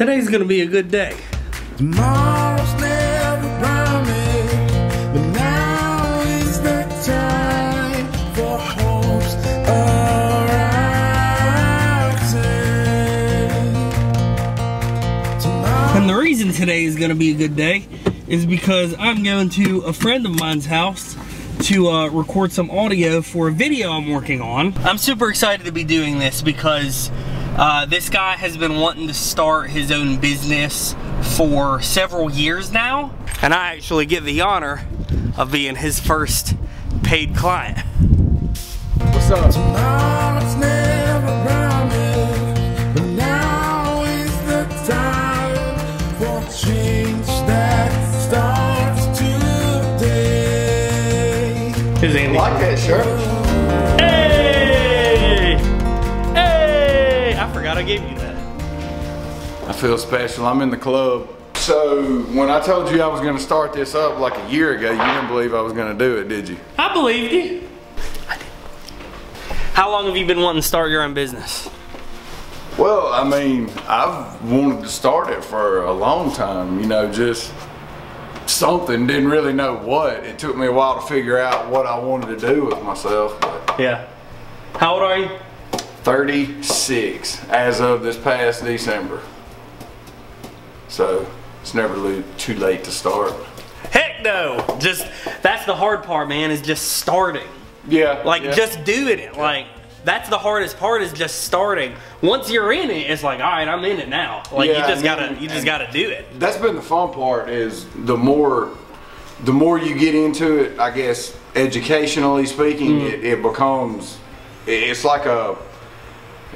today's gonna be a good day. Tomorrow's never promised, but now is the time for hopes arising. Tomorrow And the reason today is gonna be a good day is because I'm going to a friend of mine's house to uh, record some audio for a video I'm working on. I'm super excited to be doing this because uh, this guy has been wanting to start his own business for several years now. And I actually get the honor of being his first paid client. What's up? Tomorrow's never promised, but now is the time for change that starts today. Here's Andy. Like that shirt? Forgot I gave you that. I feel special. I'm in the club. So when I told you I was gonna start this up like a year ago, you didn't believe I was gonna do it, did you? I believed you. How long have you been wanting to start your own business? Well, I mean, I've wanted to start it for a long time, you know, just something, didn't really know what. It took me a while to figure out what I wanted to do with myself. But Yeah. How old are you? 36 as of this past December. So it's never too late to start. Heck no! Just, that's the hard part, man, is just starting. Yeah. Like, yeah. just doing it. Like, that's the hardest part is just starting. Once you're in it, it's like, all right, I'm in it now. Like, Yeah, you just gotta, you just gotta do it. that's been the fun part is the more the more you get into it i guess educationally speaking Mm. it, it becomes it's like a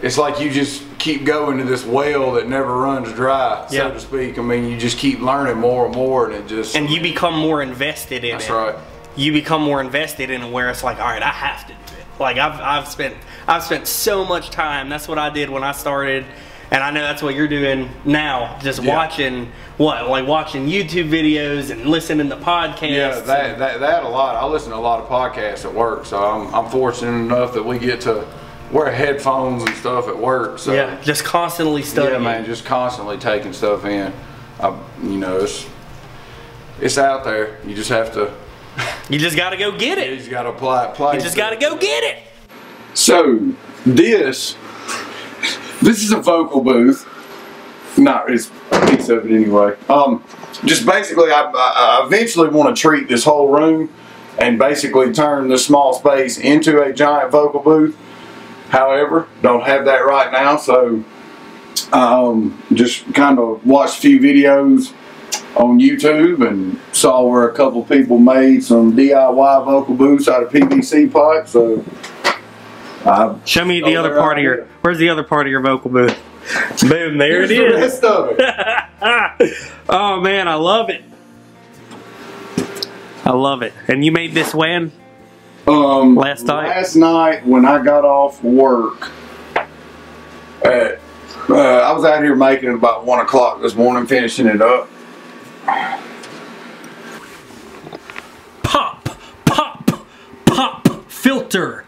it's like you just keep going to this well that never runs dry Yeah. so to speak i mean you just keep learning more and more and it just And you become more invested in that's it. right you become more invested in it where it's like, all right, I have to do it. Like I've, I've spent I've spent so much time. That's what I did when I started, and I know that's what you're doing now. Just Yeah. watching what, like watching YouTube videos and listening to podcasts. yeah that, that that a lot i listen to a lot of podcasts at work so i'm, I'm fortunate enough that we get to wear headphones and stuff at work so yeah, just constantly studying. Yeah, man, just constantly taking stuff in. I, you know, it's it's out there. You just have to. You just got to go get it. You just got to apply. apply You just got to go get it. So this this is a vocal booth. Not it's a piece of it anyway. Um, just basically, I, I I eventually want to treat this whole room and basically turn this small space into a giant vocal booth. However, don't have that right now, so um, just kind of watched a few videos on YouTube and saw where a couple people made some DIY vocal booths out of PVC pipe. So I Show me the other part out of your. Where's the other part of your vocal booth? Boom! There Here's it the is. rest of it. oh man, I love it. I love it. And you made this when? Um, Last night? Last night when I got off work, at, uh, I was out here making it about one o'clock this morning, finishing it up. Pop, pop, pop, filter.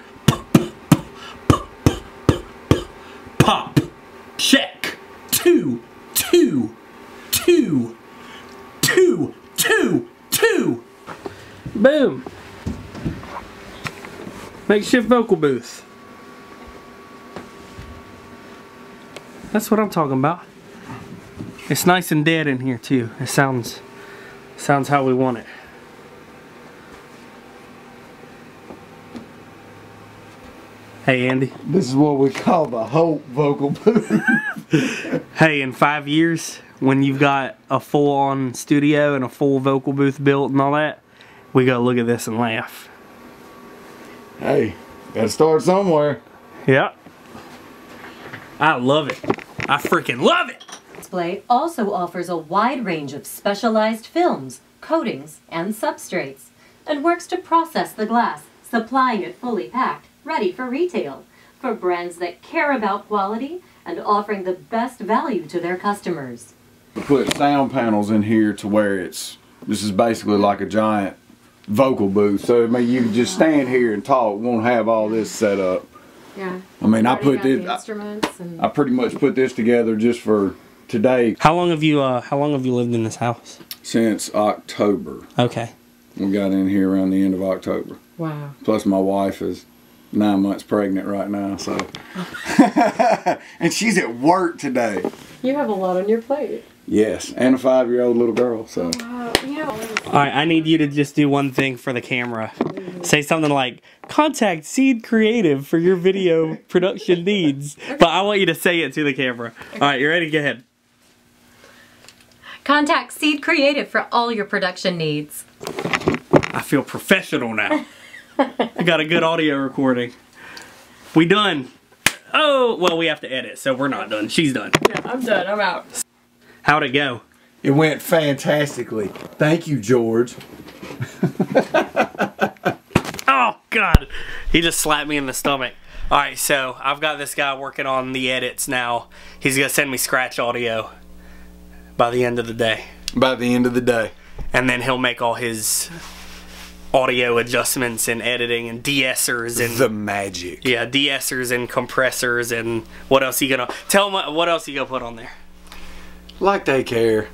Pop, check. Two, two, two, two, two, two. Boom. Makeshift vocal booth. That's what I'm talking about. It's nice and dead in here too. It sounds sounds how we want it. Hey Andy. This is what we call the Hope vocal booth. Hey, in five years, when you've got a full on studio and a full vocal booth built and all that, we gotta look at this and laugh. Hey, gotta start somewhere. Yeah. I love it. I freaking love it. Display also offers a wide range of specialized films, coatings, and substrates, and works to process the glass, supplying it fully packed, ready for retail, for brands that care about quality and offering the best value to their customers. We put sound panels in here to where it's this is basically like a giant vocal booth. So I mean, you can just stand here and talk. Won't have all this set up. Yeah. I mean, I put this. I, instruments and I pretty much put this together just for today How long have you uh how long have you lived in this house? since October. Okay. We got in here around the end of October. Wow. Plus, my wife is nine months pregnant right now, so. and she's at work today. You have a lot on your plate. Yes, and a five-year-old little girl. So Wow. You know. All right, I need you to just do one thing for the camera. Say something like contact Seed Creative for your video production needs. But I want you to say it to the camera. All right, you ready? Go ahead. Contact Seed Creative for all your production needs. I feel professional now. I got a good audio recording. We done. Oh, well, we have to edit, so we're not done. She's done. Yeah, I'm done. I'm out. How'd it go? it went fantastically. Thank you, George. Oh, God. He just slapped me in the stomach. All right, so I've got this guy working on the edits now. He's going to send me scratch audio by the end of the day. By the end of the day, And then he'll make all his audio adjustments and editing and de-essers and the magic. yeah, de-essers and compressors and what else he gonna tell him what else he gonna put on there. Like they care.